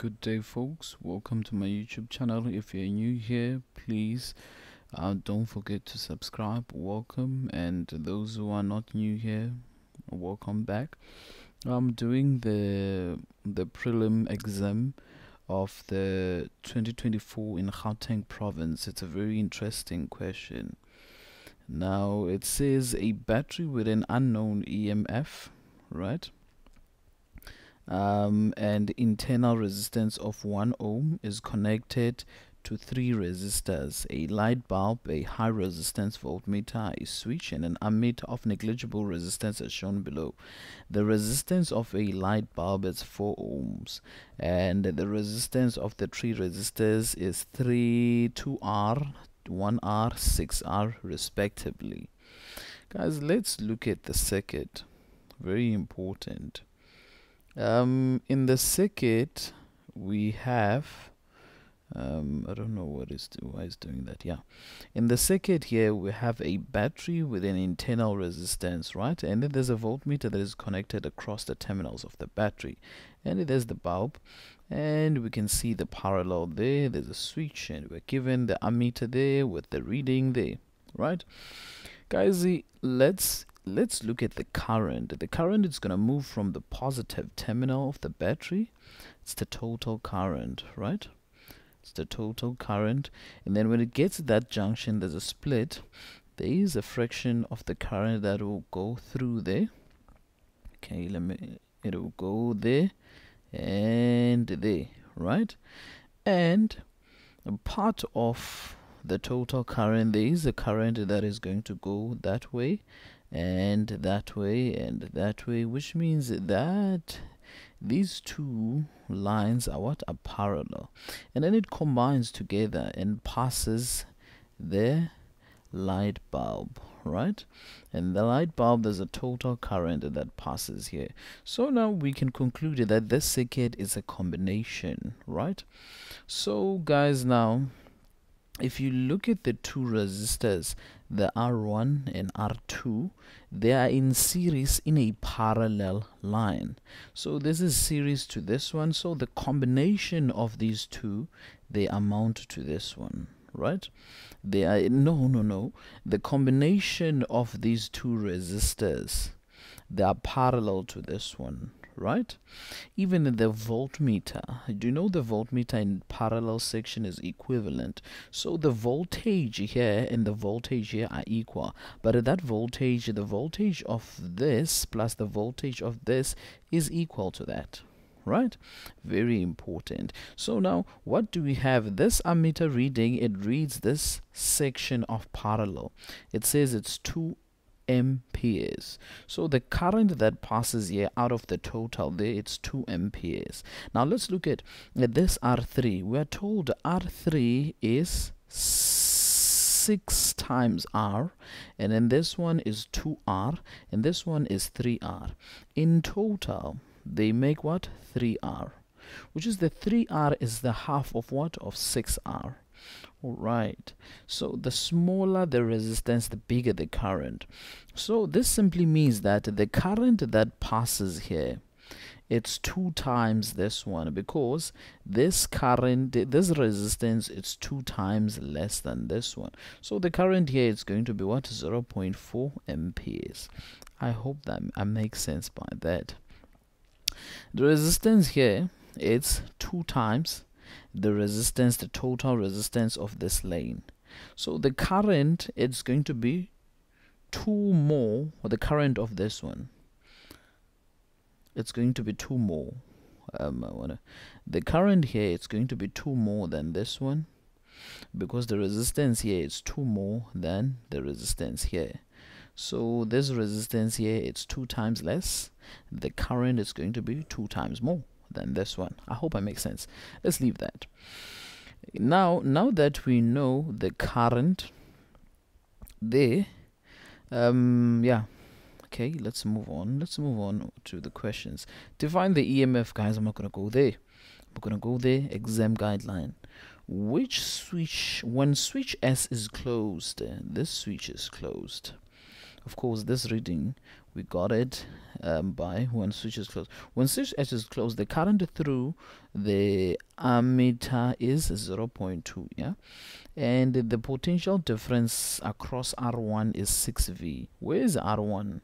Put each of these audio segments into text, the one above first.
good day folks. Welcome to my youtube channel. If you're new here please uh, don't forget to subscribe. Welcome. And those who are not new here welcome back. I'm doing the the prelim exam of the 2024 in Gauteng province. It's a very interesting question. Now it says a battery with an unknown EMF right um, and internal resistance of 1 ohm is connected to three resistors a light bulb, a high resistance voltmeter, a switch, and an ammeter of negligible resistance as shown below. The resistance of a light bulb is 4 ohms, and the resistance of the three resistors is 3 2R, 1R, 6R, respectively. Guys, let's look at the circuit. Very important. Um, in the circuit, we have um, I don't know what is why is doing that. Yeah, in the circuit here we have a battery with an internal resistance, right? And then there's a voltmeter that is connected across the terminals of the battery, and there's the bulb, and we can see the parallel there. There's a switch, and we're given the ammeter there with the reading there, right? Guys, let's let's look at the current. The current is going to move from the positive terminal of the battery. It's the total current, right? It's the total current. And then when it gets to that junction, there's a split. There is a fraction of the current that will go through there. Okay, let me, it will go there and there, right? And part of the total current, there is a current that is going to go that way and that way and that way which means that these two lines are what? Are parallel. And then it combines together and passes the light bulb right? And the light bulb there's a total current that passes here. So now we can conclude that this circuit is a combination right? So guys now if you look at the two resistors the R1 and R2 they are in series in a parallel line. So this is series to this one. So the combination of these two they amount to this one right? They are no no no. The combination of these two resistors they are parallel to this one right? Even in the voltmeter, do you know the voltmeter in parallel section is equivalent? So the voltage here and the voltage here are equal. But at that voltage, the voltage of this plus the voltage of this is equal to that right very important so now what do we have this ammeter reading it reads this section of parallel it says it's 2 amperes so the current that passes here out of the total there it's 2 amperes now let's look at, this R3 we're told R3 is 6 times R and then this one is 2R and this one is 3R in total they make what? 3R which is the 3R is the half of what? of 6R all right. So the smaller the resistance the bigger the current. So this simply means that the current that passes here it's two times this one because this current this resistance it's two times less than this one. So the current here is going to be what? 0.4 amperes. I hope that I make sense by that. The resistance here it's two times the resistance, the total resistance of this lane. So the current it's going to be 2 more, or the current of this one. It's going to be 2 more. Um, I wanna, the current here it's going to be 2 more than this one because the resistance here is 2 more than the resistance here. So this resistance here it's 2 times less. The current is going to be 2 times more than this one. I hope I make sense. Let's leave that. Now, now that we know the current there, um, yeah, okay, let's move on. Let's move on to the questions. Define the EMF, guys. I'm not going to go there. We're going to go there. Exam guideline. Which switch, when switch S is closed, this switch is closed. Of course this reading we got it um, by when switch is closed. When switch S is closed the current through the ammeter is 0.2 yeah? And the potential difference across R1 is 6V where is R1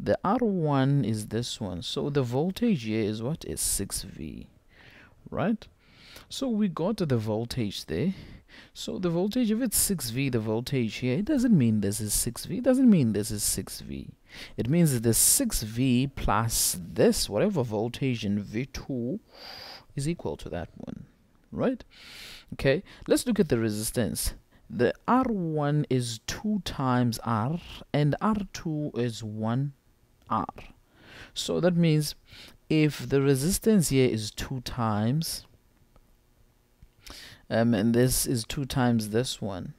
the R1 is this one. So the voltage here is what? Is 6V right? So we got the voltage there so the voltage if it's 6V the voltage here it doesn't mean this is 6V it doesn't mean this is 6V it means that the 6V plus this whatever voltage in V2 is equal to that one right? Okay let's look at the resistance. The R1 is 2 times R and R2 is 1 R. So that means if the resistance here is 2 times um, and this is 2 times this one.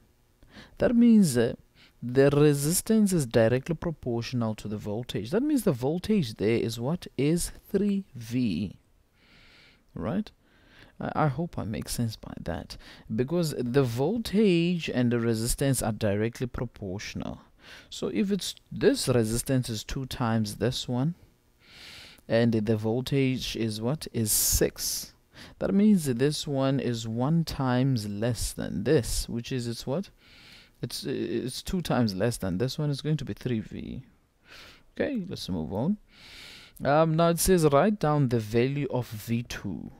That means uh, the resistance is directly proportional to the voltage. That means the voltage there is what? Is 3V right? I hope I make sense by that. Because the voltage and the resistance are directly proportional. So if it's this resistance is two times this one and the voltage is what? Is 6 that means this one is one times less than this which is it's what? It's it's two times less than this one. Is going to be 3v okay let's move on. Um, now it says write down the value of v2 Do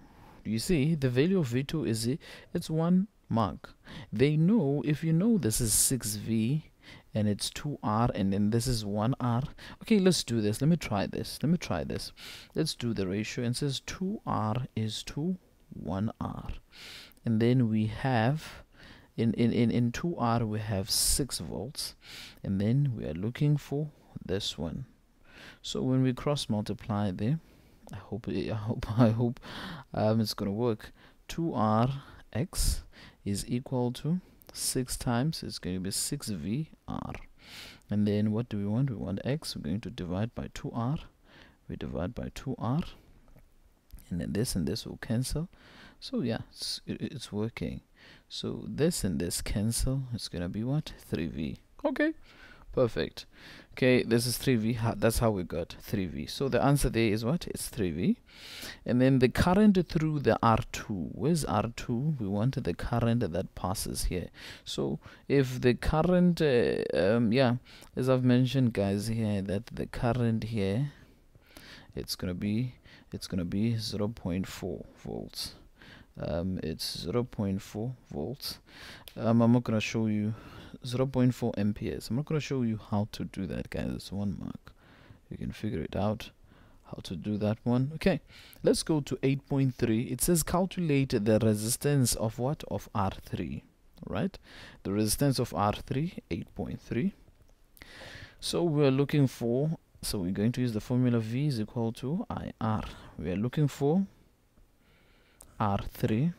you see the value of v2 is it's one mark. They know if you know this is 6v and it's 2r and then this is 1r okay let's do this. Let me try this. Let me try this. Let's do the ratio. And says 2r is to 1r and then we have in, in, in, in 2r we have 6 volts. And then we are looking for this one. So when we cross multiply there I hope I hope I hope um, it's gonna work. 2rx is equal to 6 times is going to be 6vr and then what do we want? We want x we're going to divide by 2r we divide by 2r and then this and this will cancel. So yeah it's, it's working. So this and this cancel it's gonna be what? 3v okay perfect. Okay this is 3v that's how we got 3v so the answer there is what? It's 3v and then the current through the r2 where's r2 we want the current that passes here. So if the current uh, um, yeah as i've mentioned guys here that the current here it's gonna be it's gonna be 0.4 volts. Um, it's 0.4 volts. Um, I'm not gonna show you 0.4 amperes I'm not going to show you how to do that guys. It's one mark. You can figure it out how to do that one. Okay let's go to 8.3 it says calculate the resistance of what? Of R3 right? The resistance of R3 8.3 so we're looking for so we're going to use the formula V is equal to IR we are looking for R3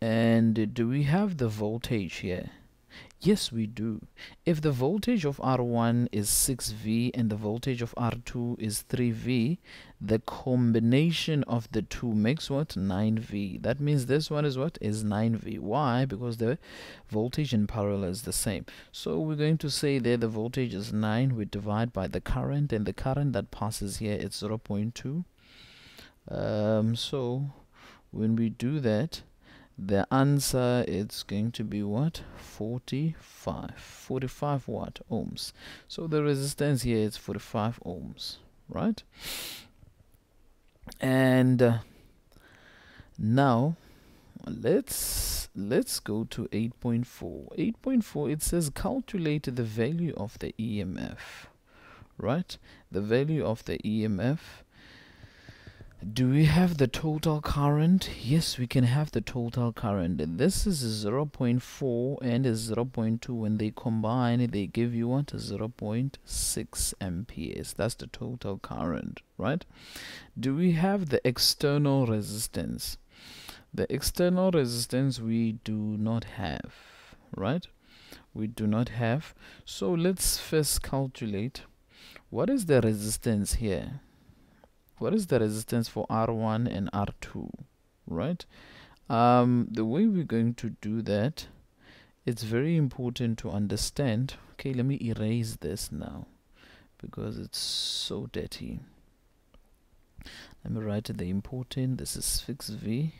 and do we have the voltage here? Yes, we do. If the voltage of R1 is 6V and the voltage of R2 is 3V, the combination of the two makes what? 9V. That means this one is what? Is 9V. Why? Because the voltage in parallel is the same. So we're going to say there the voltage is 9. We divide by the current and the current that passes here it's 0.2. Um, so when we do that, the answer it's going to be what? 45 45 watt ohms. So the resistance here is 45 ohms right? And uh, now let's let's go to 8.4 8.4 it says calculate the value of the EMF right? The value of the EMF do we have the total current? Yes, we can have the total current. This is 0 0.4 and 0 0.2. When they combine, they give you what? 0 0.6 amperes. That's the total current, right? Do we have the external resistance? The external resistance we do not have, right? We do not have. So let's first calculate what is the resistance here what is the resistance for R1 and R2 right? Um, the way we're going to do that it's very important to understand okay let me erase this now because it's so dirty. Let me write the important this is fixed v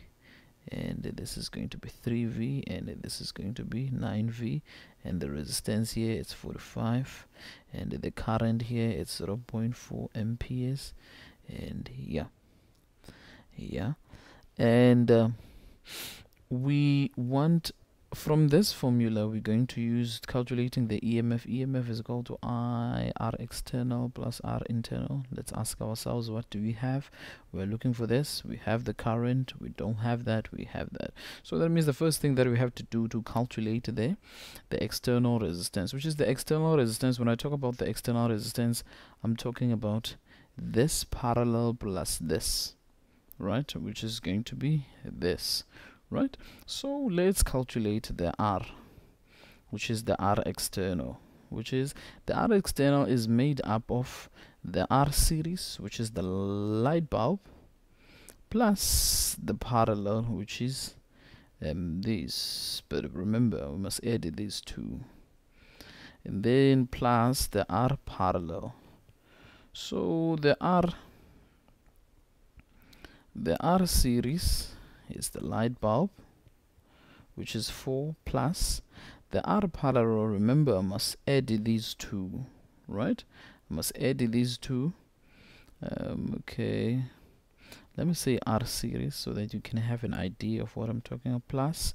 and this is going to be 3v and this is going to be 9v and the resistance here is 45 and the current here is 0.4 amperes and yeah. Yeah. And uh, we want from this formula we're going to use calculating the EMF EMF is equal to I R external plus R internal. Let's ask ourselves what do we have? We're looking for this. We have the current. We don't have that. We have that. So that means the first thing that we have to do to calculate there the external resistance which is the external resistance. When I talk about the external resistance I'm talking about this parallel plus this right which is going to be this right? So let's calculate the R which is the R external which is the R external is made up of the R series which is the light bulb plus the parallel which is um, this. But remember we must add these two. And then plus the R parallel so the R the R series is the light bulb which is 4 plus. The R parallel remember I must add these two right? I must add these two. Um, okay. Let me say R series so that you can have an idea of what I'm talking about. Plus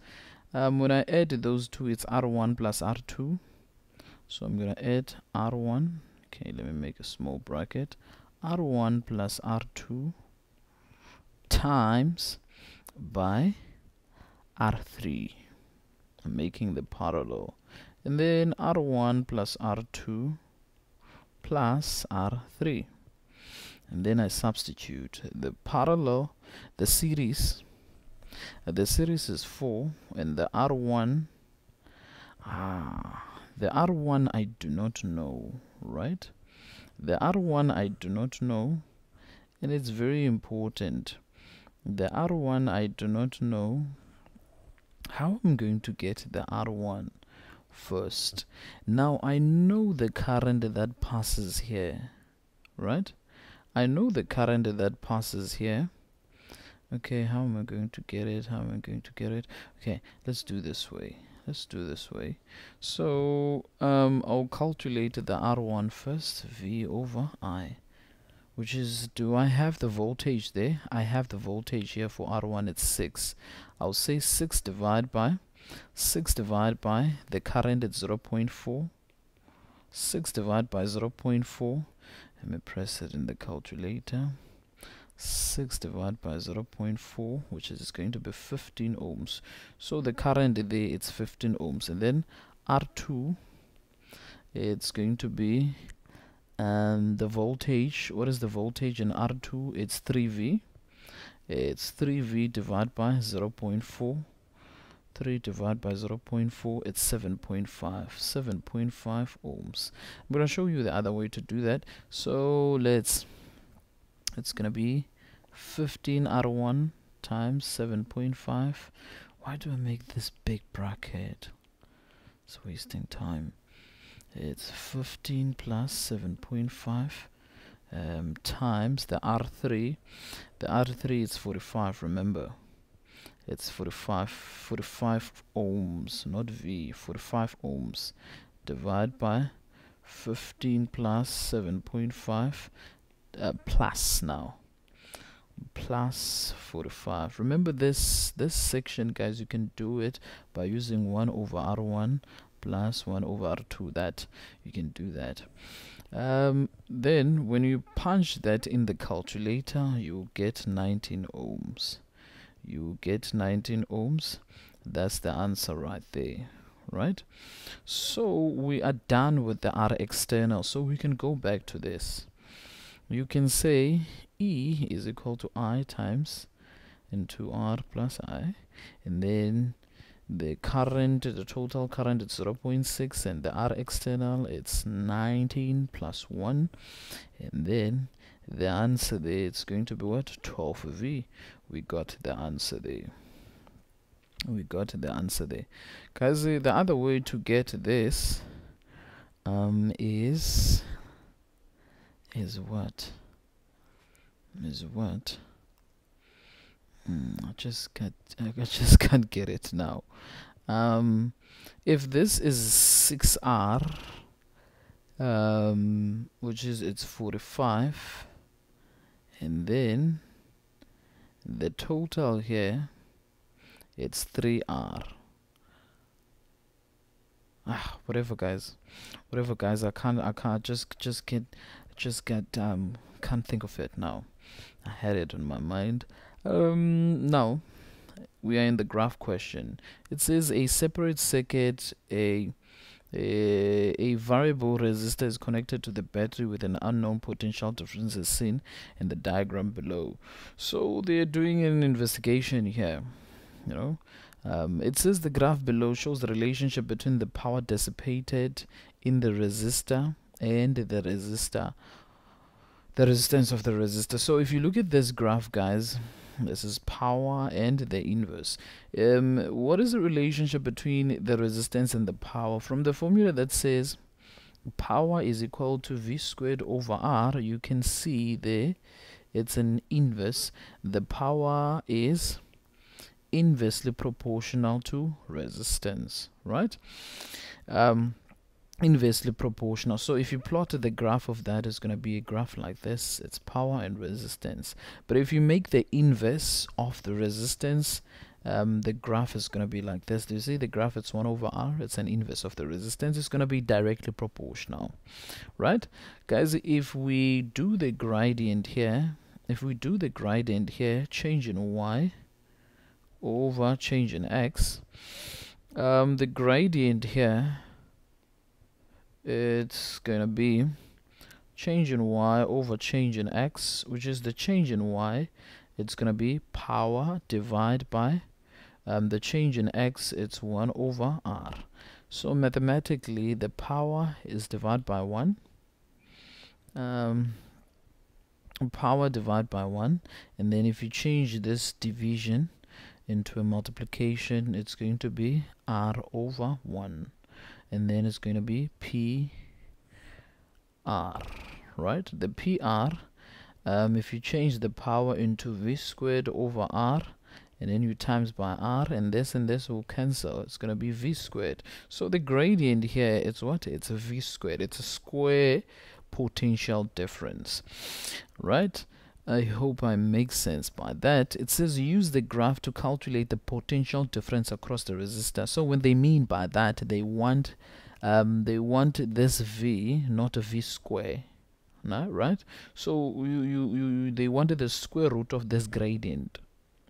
um, when I add those two it's R1 plus R2 so I'm gonna add R1 okay let me make a small bracket. R1 plus R2 times by R3 I'm making the parallel. And then R1 plus R2 plus R3 and then I substitute the parallel the series. The series is 4 and the R1 ah, the R1 I do not know right? The R1 I do not know and it's very important. The R1 I do not know how I'm going to get the R1 first. Now I know the current that passes here right? I know the current that passes here. Okay how am I going to get it? How am I going to get it? Okay let's do this way let's do this way. So um, I'll calculate the R1 first V over I which is do I have the voltage there? I have the voltage here for R1 it's 6 I'll say 6 divided by 6 divided by the current at 0 0.4 6 divided by 0 0.4 let me press it in the calculator 6 divided by 0 0.4 which is going to be 15 ohms. So the current there it's 15 ohms. And then R2 it's going to be and the voltage. What is the voltage in R2 it's 3V it's 3V divided by 0 0.4 3 divided by 0 0.4 it's 7.5 7.5 ohms. I'm gonna show you the other way to do that. So let's it's gonna be 15 R1 times 7.5 why do I make this big bracket? It's wasting time. It's 15 plus 7.5 um, times the R3 the R3 is 45 remember? It's 45 45 ohms not V 45 ohms divided by 15 plus 7.5 uh, plus now. Plus 45 remember this this section guys you can do it by using 1 over r1 plus 1 over r2 that you can do that. Um, then when you punch that in the calculator you get 19 ohms. You get 19 ohms. That's the answer right there right? So we are done with the R external. So we can go back to this you can say E is equal to I times into R plus I and then the current the total current is 0.6 and the R external it's 19 plus 1 and then the answer there it's going to be what? 12V we got the answer there. We got the answer there. Guys the other way to get this um is is what? Is what? Mm, I just can't I just can't get it now. Um if this is 6r um which is it's 45 and then the total here it's 3r ah whatever guys. Whatever guys i can't i can't just just get just get um can't think of it now. I had it in my mind. Um now we are in the graph question. It says a separate circuit a a, a variable resistor is connected to the battery with an unknown potential difference as seen in the diagram below. So they're doing an investigation here you know. Um, it says the graph below shows the relationship between the power dissipated in the resistor and the resistor the resistance of the resistor. So if you look at this graph guys this is power and the inverse. Um, what is the relationship between the resistance and the power? From the formula that says power is equal to v squared over r you can see there it's an inverse. The power is inversely proportional to resistance right? Um, inversely proportional. So if you plot the graph of that it's going to be a graph like this. It's power and resistance. But if you make the inverse of the resistance um, the graph is going to be like this. Do you see the graph? It's 1 over r. It's an inverse of the resistance. It's going to be directly proportional right? Guys if we do the gradient here if we do the gradient here change in y over change in x um, the gradient here it's gonna be change in y over change in x which is the change in y. It's gonna be power divided by um, the change in x it's 1 over r. So mathematically the power is divided by 1 um, power divided by 1 and then if you change this division into a multiplication it's going to be r over 1 and then it's going to be P R right? The PR um, if you change the power into V squared over R and then you times by R and this and this will cancel. It's going to be V squared. So the gradient here it's what? It's a V squared. It's a square potential difference right I hope I make sense by that. It says use the graph to calculate the potential difference across the resistor. So when they mean by that, they want um, they want this V, not a V square. No, right? So you, you, you they wanted the square root of this gradient.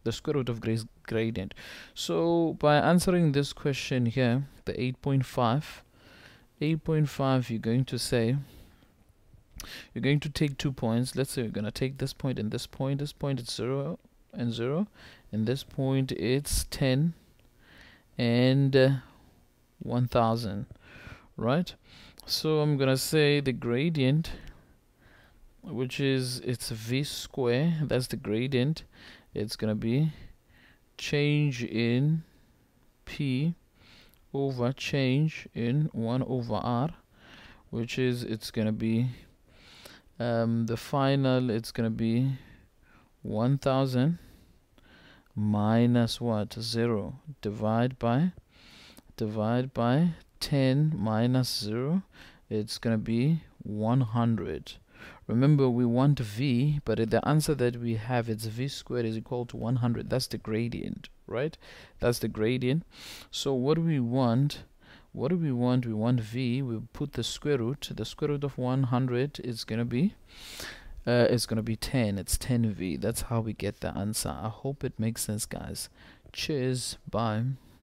The square root of gradient. So by answering this question here, the 8.5, 8.5 you're going to say you're going to take two points. Let's say you're going to take this point and this point. This point is 0 and 0 and this point it's 10 and uh, 1000 right? So I'm gonna say the gradient which is it's v square. That's the gradient. It's gonna be change in p over change in 1 over r which is it's gonna be um, the final it's gonna be 1000 minus what? 0 divide by divide by 10 minus 0 it's gonna be 100 remember we want v but the answer that we have it's v squared is equal to 100 that's the gradient right? That's the gradient. So what do we want what do we want? We want v. We put the square root. The square root of 100 is gonna be uh, it's gonna be 10 it's 10v that's how we get the answer. I hope it makes sense guys. Cheers. Bye